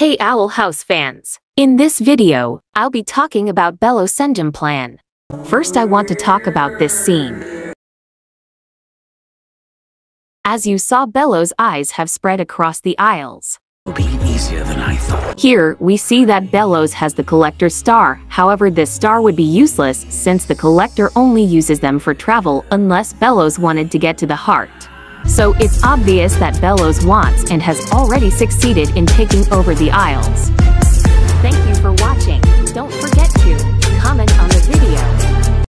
Hey Owl House fans! In this video, I'll be talking about Belos' Sendum plan. First I want to talk about this scene. As you saw Belos' eyes have spread across the Isles. easier than I thought. Here, we see that Belos has the Collector's Star, however this star would be useless since the Collector only uses them for travel unless Belos wanted to get to the heart. So it's obvious that Belos wants and has already succeeded in taking over the Isles.